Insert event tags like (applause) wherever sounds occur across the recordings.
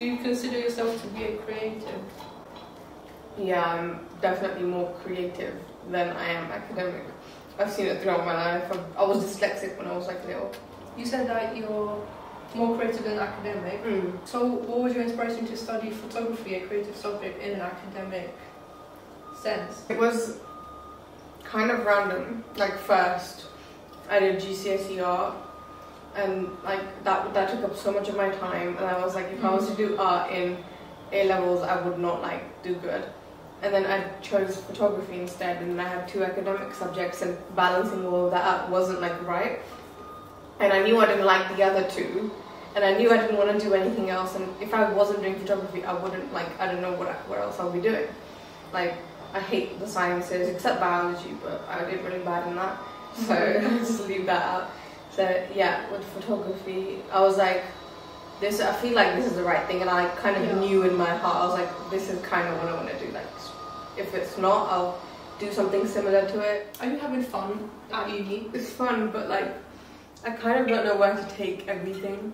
Do you consider yourself to be a creative? Yeah, I'm definitely more creative than I am academic. I've seen it throughout my life. i was dyslexic when I was like little. You said that you're more creative than academic. Mm. So, what was your inspiration to study photography, a creative subject, in an academic sense? It was kind of random. Like first, I did GCSE art, and like that that took up so much of my time. And I was like, if I was to do art in A levels, I would not like do good. And then I chose photography instead, and I had two academic subjects, and balancing all of that out wasn't like right. And I knew I didn't like the other two, and I knew I didn't want to do anything else. And if I wasn't doing photography, I wouldn't like I don't know what what else I'll be doing. Like I hate the sciences except biology, but I did really bad in that, so (laughs) just leave that out. So yeah, with photography, I was like, this. I feel like this is the right thing, and I kind of Yeah. knew in my heart, I was like, this is kind of what I want to do. Like, if it's not, I'll do something similar to it. Are you having fun at uni? It's fun, but like, I kind of don't know where to take everything.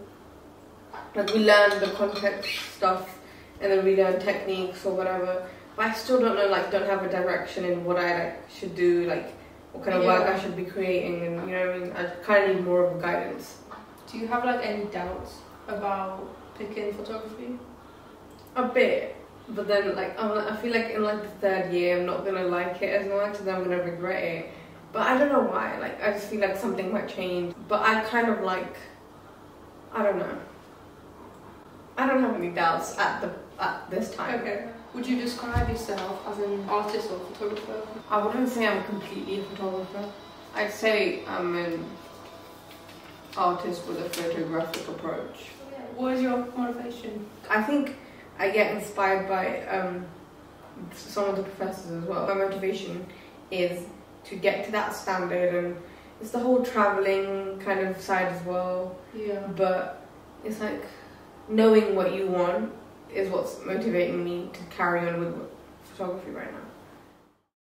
Like we learn the context stuff, and then we learn techniques or whatever. But I still don't know, like, don't have a direction in what I like should do, like, what kind of work I should be creating, and you know I mean. I kind of need more of a guidance. Do you have like any doubts about picking photography? A bit, but then like I'm, I feel like in like the third year I'm not gonna like it as much, and I'm gonna regret it. But I don't know why. Like I just feel like something might change. But I kind of like, I don't know. I don't have any doubts at the at this time. Okay. Would you describe yourself as an artist or photographer? I wouldn't say I'm completely a photographer. I'd say I'm an artist with a photographic approach. What is your motivation? I think I get inspired by um, some of the professors as well. My motivation is to get to that standard, and it's the whole traveling kind of side as well. Yeah. But it's like knowing what you want is what's motivating me to carry on with photography right now.